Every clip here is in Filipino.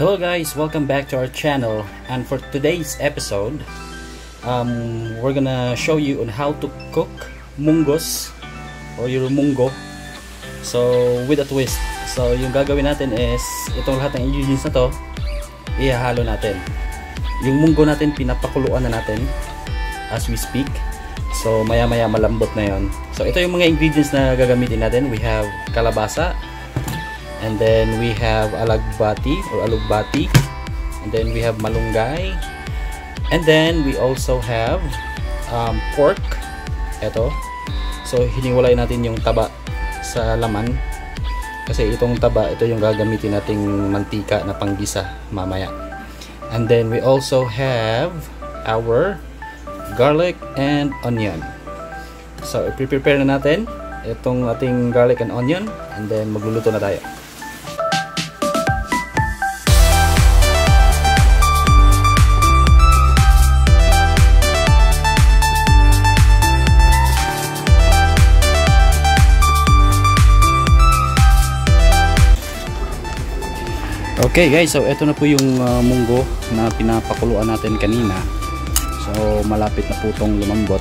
Hello guys, welcome back to our channel. And for today's episode um, we're gonna show you on how to cook munggos or your munggo so with a twist. So yung gagawin natin is itong lahat ng ingredients na to ihahalo natin. Yung munggo natin pinapakuluan na natin as we speak. So maya maya malambot na yon so ito yung mga ingredients na gagamitin natin. We have kalabasa and then we have alagbati or alugbati. And then we have malunggay. And then we also have um, pork. Eto. So hiniwalay natin yung taba sa laman. Kasi itong taba ito yung gagamitin nating mantika na panggisa mamaya. And then we also have our garlic and onion. So i-prepare na natin itong ating garlic and onion. And then magluluto na tayo Okay guys, so ito na po yung uh, munggo na pinapakuluan natin kanina. So malapit na po itong lumambot.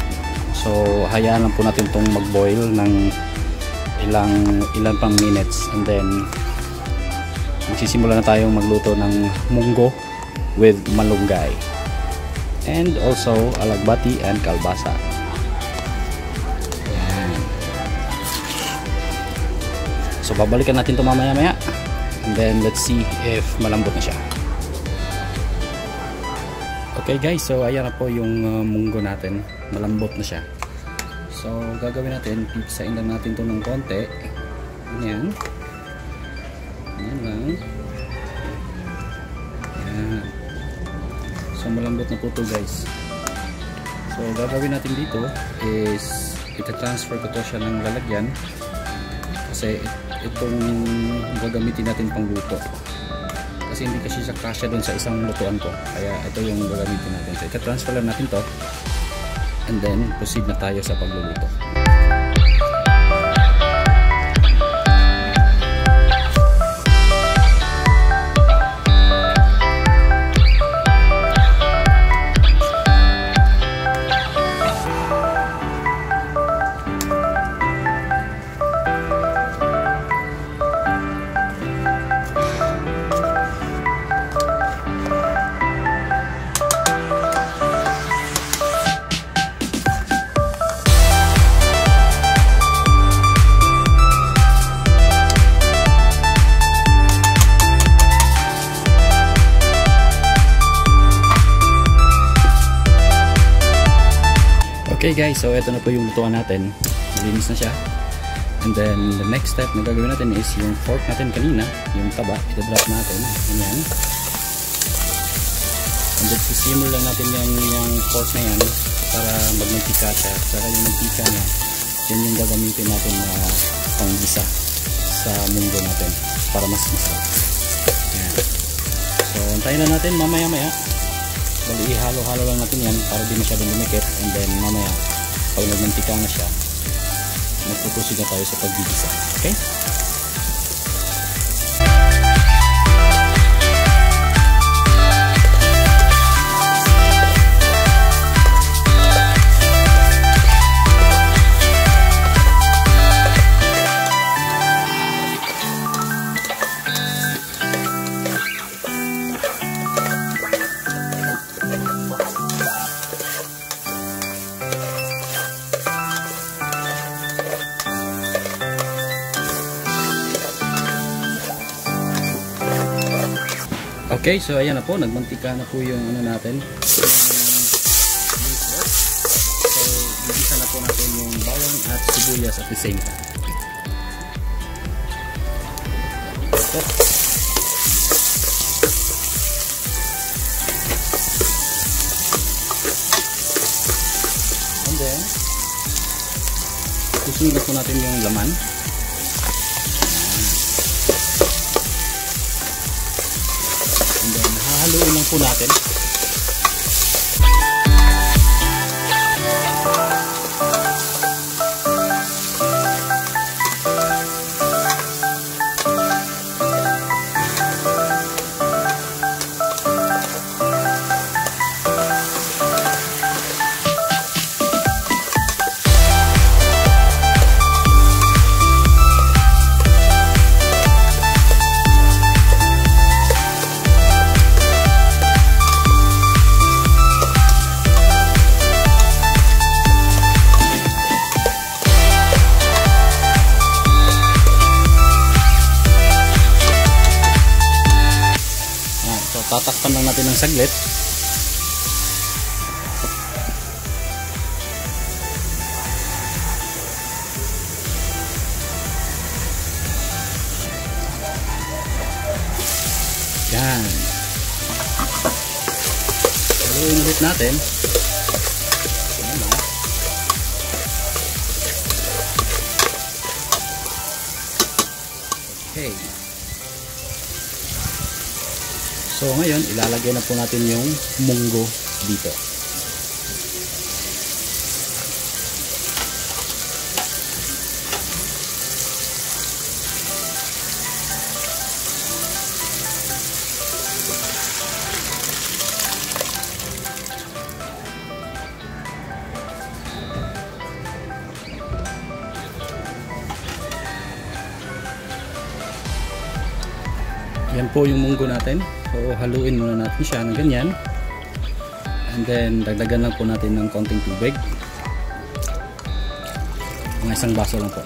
So hayaan lang po natin itong mag-boil ng ilang ilan pang minutes and then magsisimula na tayong magluto ng munggo with malunggay and also alagbati and kalbasa. So babalikan natin ito mamaya maya and then let's see if malambot na siya. Okay guys. So ayan na po yung uh, munggo natin. Malambot na siya. So gagawin natin pipisain lang natin to ng konti. Yan yan lang. Yan so malambot na po to guys. So gagawin natin dito is ita-transfer ko to siya ng lalagyan kasi itong gagamitin natin pang luto. Kasi hindi kasi siya kasya doon sa isang lutuan ko kaya ito yung gagamitin natin. So ika-transfer lang natin to. And then proceed na tayo sa pagluluto Okay guys, so ito na po yung lutuan natin. Malinis na siya. And then the next step na gagawin natin is yung pork natin kanina, yung taba, ito-drop natin. Ganyan. And then sisimmer lang natin yung, yung pork na yan para magmantika siya. Saka yung mantika niya, yan yung gagamitin natin na panggisa sa munggo natin para mas masarap. Yan. So, antayin na natin mamaya-maya. Bali, ihalo-halo lang natin yan para di masyadong lumikit and then mamaya pag nagmantika na siya magpupusin na tayo sa pagbibisa okay? Okay, so ayan na po, nagmantika na po yung ano natin. So, bibisa na po natin yung bawang at sibuyas at the same time. So, and then, susunod po natin yung laman. Po natin. Tatakpan lang natin ng saglit. Yan. Haluin ulit natin. So ngayon, ilalagay na po natin yung munggo dito. Yan po yung munggo natin. So haluin muna natin siya ng ganyan. And then dagdagan lang po natin ng konting tubig. Mga isang baso lang po.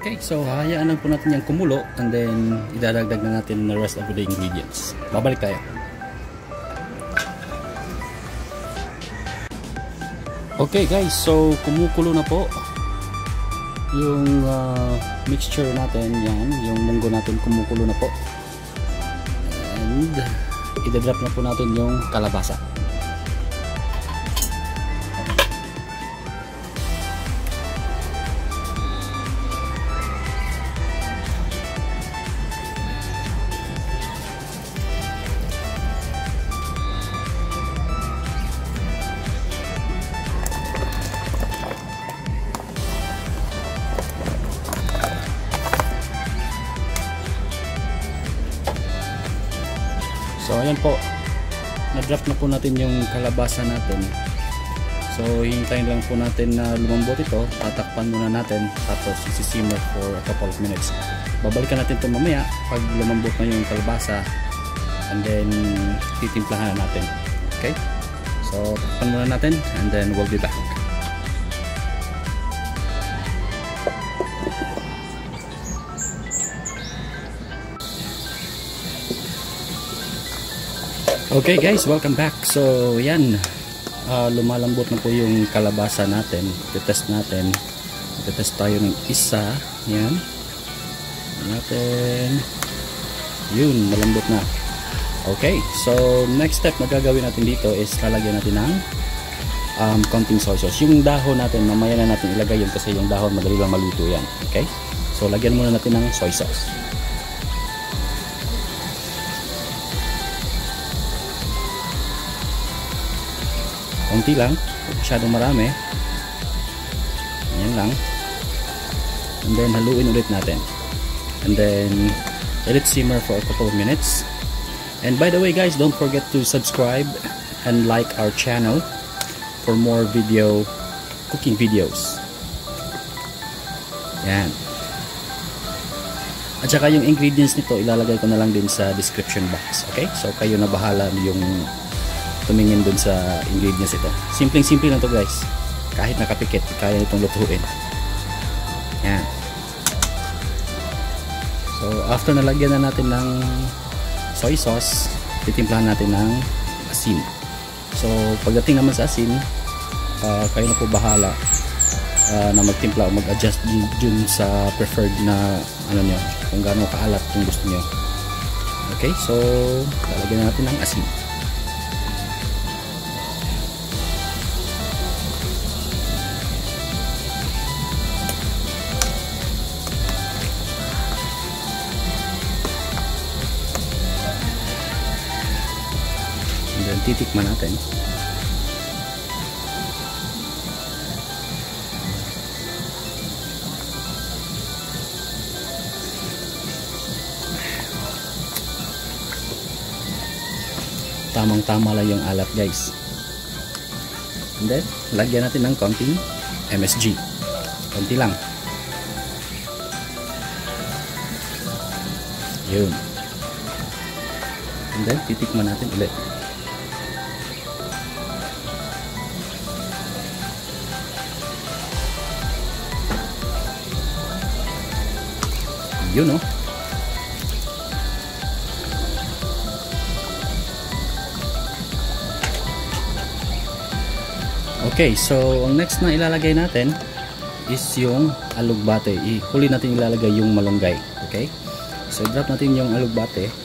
Okay, so hayaan lang po natin yung kumulo and then idadagdag na natin the rest of the ingredients. Babalik tayo. Okay guys, so kumukulo na po yung uh, mixture natin, yan, yung munggo natin kumukulo na po. And idadrop na po natin yung kalabasa. Ayan po. Na-drop na po natin yung kalabasa natin. So hintayin lang po natin na lumambot ito. Tatakpan muna natin tapos isi-simmer for a couple of minutes. Babalikan natin ito mamaya pag lumambot na yung kalabasa and then titimplahan na natin. Okay? So takpan muna natin and then we'll be back. Okay guys, welcome back. So, yan. Uh, lumalambot na po yung kalabasa natin. Test natin. Test tayo ng isa. Yan. Natin. Yun, malambot na. Okay, so next step na gagawin natin dito is lalagyan natin ng um, konting soy sauce. Yung dahon natin, mamaya na natin ilagay yun kasi yung dahon madali lang maluto yan. Okay? So, lagyan muna natin ng soy sauce. Konti lang. Huwag masyadong marami. Yan lang. And then haluin ulit natin. And then let it simmer for a couple of minutes. And by the way guys don't forget to subscribe and like our channel for more video cooking videos. Yan at saka yung ingredients nito ilalagay ko na lang din sa description box okay? So kayo na bahala yung tumingin dun sa ingredients ito. Simpleng-simple lang to guys. Kahit nakapikit, kaya itong lutuin. Yan. So, after nalagyan na natin ng soy sauce, titimplahan natin ng asin. So, pagdating naman sa asin, uh, kayo na po bahala uh, na magtimpla o mag-adjust dun sa preferred na ano nyo, kung gaano kaalat yung gusto nyo. Okay, so, lalagyan na natin ng asin. Titikman natin. Tamang tama lang yung alat guys. And then lagyan natin ng konting MSG konti lang. Yun. And then titikman natin ulit Yun, oh. Okay, so ang next na ilalagay natin is yung alugbate. Ihuli natin ilalagay yung malunggay. Okay? So, drop natin yung alugbate.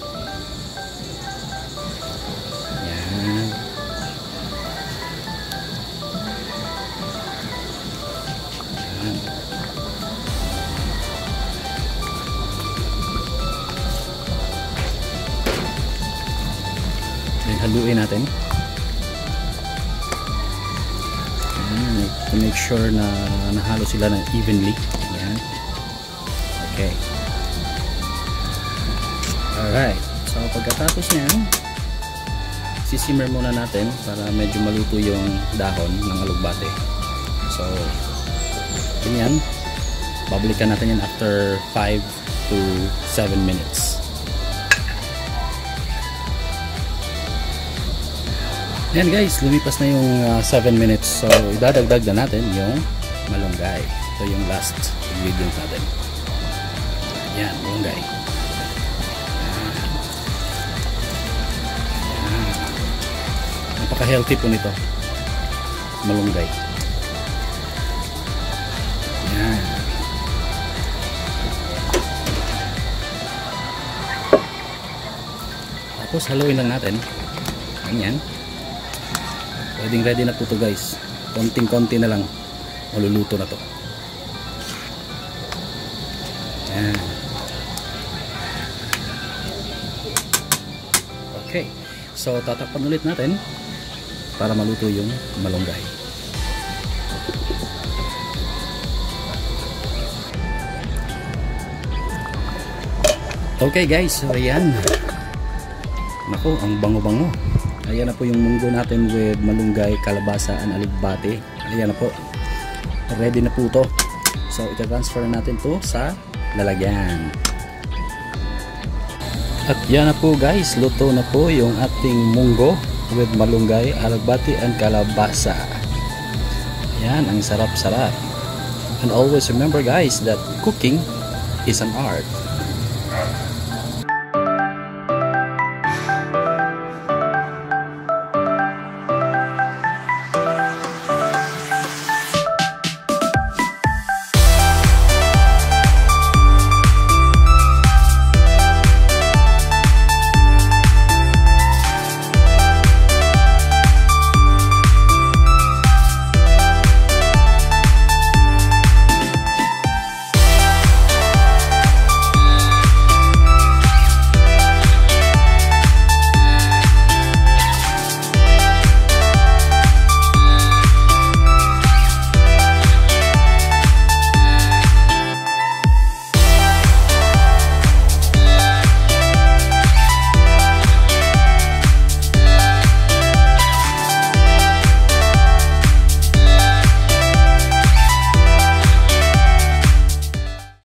Haluin natin. Yan, to make sure na nahalo sila na evenly. Yan. Okay. Alright. So, pagkatapos niyan, sisimmer muna natin para medyo maluto yung dahon ng alugbate. So, ganyan. Babalikan natin yan after 5 to 7 minutes. Yan guys, lumipas na yung 7 minutes. So, idadagdag na natin yung malunggay. Ito yung last ingredient natin. Yan, malunggay. napaka-healthy po nito malunggay yan tapos haluin lang natin ganyan pwedeng ready na po to guys konting konti na lang maluluto na to yan okay so tatakpan ulit natin para maluto yung malunggay. Okay guys, so ayan. Naku, ang bango-bango. Ayan na po yung munggo natin with malunggay, kalabasa, and aligbate. Ayan na po. Ready na po to. So, ita-transfer natin to sa lalagyan. At yan na po guys, luto na po yung ating munggo with malunggay, alagbati, and kalabasa. Yan, ang sarap-sarap. And always remember guys that cooking is an art.